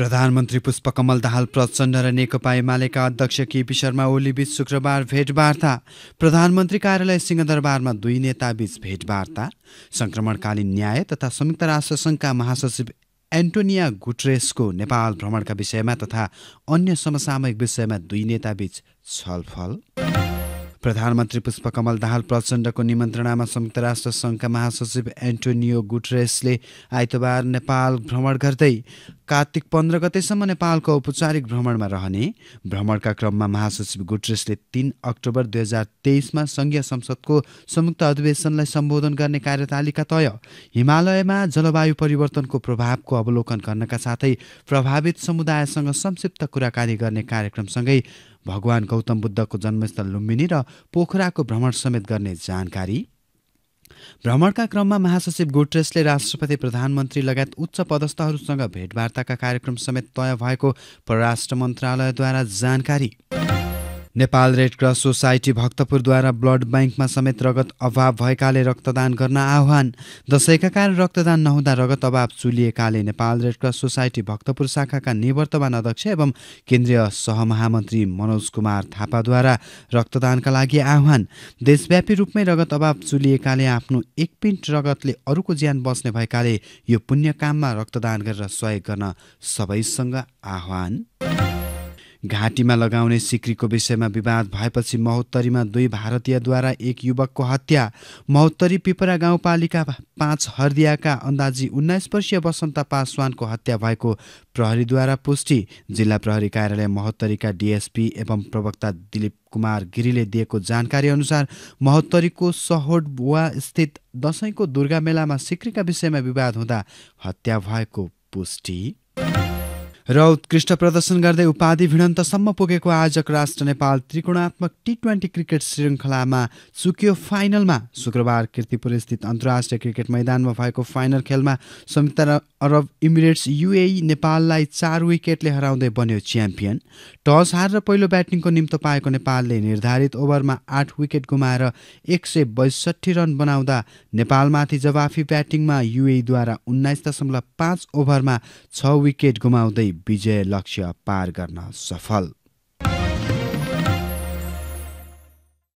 प्रधानमन्त्री पुष्पकमल दाहाल प्रचण्ड र नेकपा एमालेका अध्यक्ष केपी शर्मा ओलीबीच शुक्रबार भेटवार्ता। प्रधानमन्त्री कार्यालय सिंहदरबारमा दुई नेताबीच भेटवार्ता। सङ्क्रमणकालीन न्याय तथा संयुक्त राष्ट्रसङ्घका महासचिव एन्टोनिया गुट्रेसको नेपाल भ्रमणका विषयमा तथा अन्य समसामयिक विषयमा दुई नेताबीच छलफल। प्रधानमन्त्री पुष्पकमल दाहाल प्रचण्डको निमन्त्रणामा संयुक्त राष्ट्र सङ्घका महासचिव एन्टोनियो गुटरेसले आइतबार नेपाल भ्रमण गर्दै कार्तिक पन्ध्र गतेसम्म नेपालको औपचारिक भ्रमणमा रहने भ्रमणका क्रममा महासचिव गुटरेसले तिन अक्टोबर दुई हजार तेइसमा सङ्घीय संसदको संयुक्त अधिवेशनलाई सम्बोधन गर्ने कार्यतालिका तय। हिमालयमा जलवायु परिवर्तनको प्रभावको अवलोकन गर्नका साथै प्रभावित समुदायसँग संक्षिप्त कुराकानी गर्ने कार्यक्रमसँगै भगवान गौतम बुद्धको जन्मस्थल लुम्बिनी र पोखराको भ्रमण समेत गर्ने जानकारी भ्रमणका क्रममा महासचिव गोट्रेसले राष्ट्रपति प्रधानमन्त्री लगायत उच्च पदस्थहरूसँग भेटवार्ताका कार्यक्रम समेत तय भएको परराष्ट्र मन्त्रालयद्वारा जानकारी नेपाल रेड क्रस सोसाइटी भक्तपुरद्वारा ब्लड ब्याङ्कमा समेत रगत अभाव भएकाले रक्तदान गर्न आह्वान। दसैँका कारण रक्तदान नहुँदा रगत अभाव चुलिएकाले Nepal Red Cross Society Bhaktapur शाखाका निवर्तमान अध्यक्ष एवं केन्द्रीय सहमहामन्त्री मनोज कुमार थापाद्वारा रक्तदानका लागि आह्वान। देशव्यापी रूपमै रगत अभाव चुलिएकाले आफ्नो एक पिन्ट रगतले अरूको ज्यान बस्ने भएकाले यो पुण्य काममा रक्तदान गरेर सहयोग गर्न सबैसँग आह्वान। घाँटीमा लगाउने सिक्रीको विषयमा विवाद भएपछि महोत्तरीमा दुई भारतीयद्वारा एक युवकको हत्या। महोत्तरी पिपरा गाउँपालिका पाँच हर्दियाका अन्दाजी उन्नाइस वर्षीय वसन्त पासवानको हत्या भएको प्रहरीद्वारा पुष्टि। जिल्ला प्रहरी कार्यालय महोत्तरीका डिएसपी एवं प्रवक्ता दिलीप कुमार गिरीले दिएको जानकारी अनुसार महोत्तरीको सहोडबुवा स्थित दसैँको दुर्गा मेलामा सिक्रीका विषयमा विवाद हुँदा हत्या भएको पुष्टि। र उत्कृष्ट प्रदर्शन गर्दै उपाधि भिडन्तसम्म पुगेको आयोजक राष्ट्र नेपाल त्रिकोणात्मक टी ट्वेन्टी क्रिकेट श्रृङ्खलामा चुक्यो फाइनलमा शुक्रबार किर्तिपुर स्थित अन्तर्राष्ट्रिय क्रिकेट मैदानमा भएको फाइनल खेलमा संयुक्त अरब इमिरेट्स युएई नेपाललाई चार विकेटले हराउँदै बन्यो च्याम्पियन। टस हारेर पहिलो ब्याटिङको निम्तो पाएको नेपालले निर्धारित ओभरमा आठ विकेट गुमाएर एक सय बैसठी रन बनाउँदा नेपालमाथि जवाफी ब्याटिङमा युएईद्वारा उन्नाइस दशमलव पाँच ओभरमा छ विकेट गुमाउँदै विजय लक्ष्य पार गर्न सफल।